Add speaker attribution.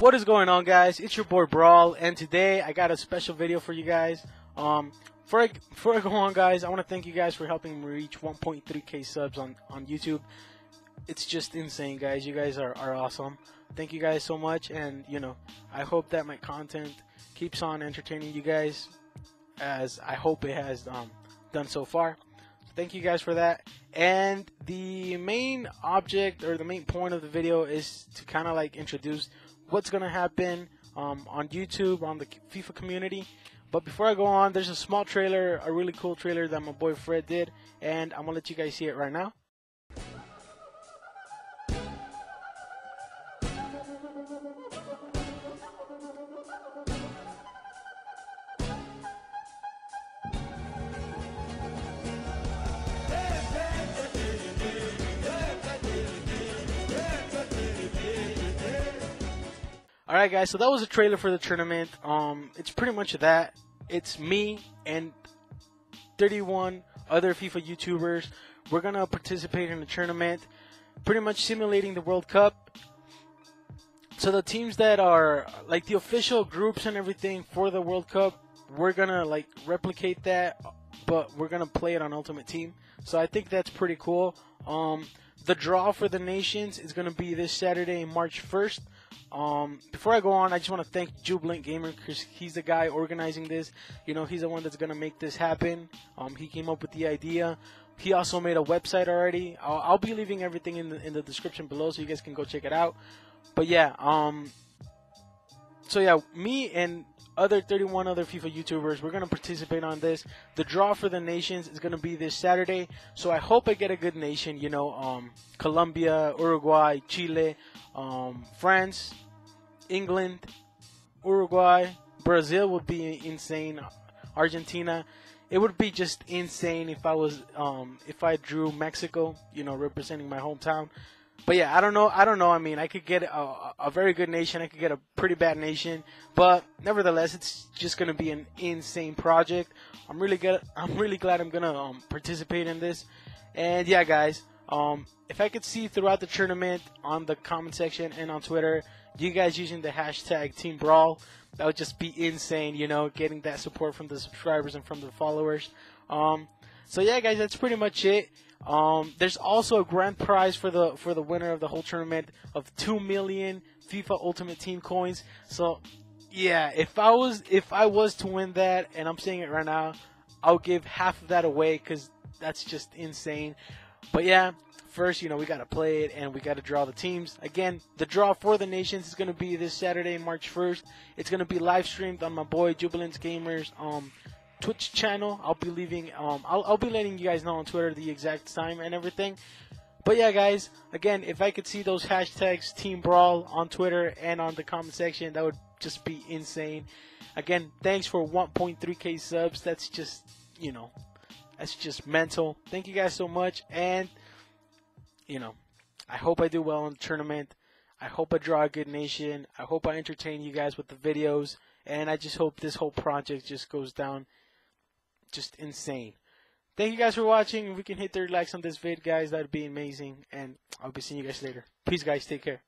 Speaker 1: What is going on, guys? It's your boy Brawl, and today I got a special video for you guys. Um, before I, before I go on, guys, I want to thank you guys for helping me reach 1.3k subs on, on YouTube. It's just insane, guys. You guys are, are awesome. Thank you guys so much, and you know, I hope that my content keeps on entertaining you guys, as I hope it has um, done so far. Thank you guys for that. And the main object or the main point of the video is to kind of like introduce what's going to happen um, on YouTube, on the FIFA community. But before I go on, there's a small trailer, a really cool trailer that my boy Fred did, and I'm going to let you guys see it right now. All right, guys. So that was a trailer for the tournament. Um, it's pretty much that. It's me and 31 other FIFA YouTubers. We're gonna participate in the tournament, pretty much simulating the World Cup. So the teams that are like the official groups and everything for the World Cup, we're gonna like replicate that, but we're gonna play it on Ultimate Team. So I think that's pretty cool. Um, the draw for the nations is gonna be this Saturday, March 1st. Um, before I go on, I just want to thank Jubilant Gamer because he's the guy organizing this. You know, he's the one that's gonna make this happen. Um, he came up with the idea. He also made a website already. I'll, I'll be leaving everything in the in the description below, so you guys can go check it out. But yeah, um, so yeah, me and other 31 other FIFA YouTubers, we're gonna participate on this. The draw for the nations is gonna be this Saturday, so I hope I get a good nation. You know, um, Colombia, Uruguay, Chile, um, France, England, Uruguay, Brazil would be insane. Argentina, it would be just insane if I was um, if I drew Mexico, you know, representing my hometown. But yeah, I don't know. I don't know. I mean, I could get a, a very good nation. I could get a pretty bad nation. But nevertheless, it's just gonna be an insane project. I'm really good. I'm really glad I'm gonna um, participate in this. And yeah, guys, um, if I could see throughout the tournament on the comment section and on Twitter, you guys using the hashtag Team Brawl, that would just be insane. You know, getting that support from the subscribers and from the followers. Um, so yeah, guys, that's pretty much it. Um, there's also a grand prize for the for the winner of the whole tournament of two million FIFA Ultimate Team coins. So yeah, if I was if I was to win that, and I'm saying it right now, I'll give half of that away because that's just insane. But yeah, first, you know, we got to play it and we got to draw the teams. Again, the draw for the nations is going to be this Saturday, March 1st. It's going to be live streamed on my boy Jubilant Gamers um, Twitch channel. I'll be leaving, um, I'll, I'll be letting you guys know on Twitter the exact time and everything. But yeah, guys, again, if I could see those hashtags Team Brawl on Twitter and on the comment section, that would just be insane. Again, thanks for 1.3k subs. That's just, you know, that's just mental. Thank you guys so much. And, you know, I hope I do well in the tournament. I hope I draw a good nation. I hope I entertain you guys with the videos. And I just hope this whole project just goes down just insane. Thank you guys for watching. If we can hit 30 likes on this vid, guys, that'd be amazing. And I'll be seeing you guys later. Peace, guys. Take care.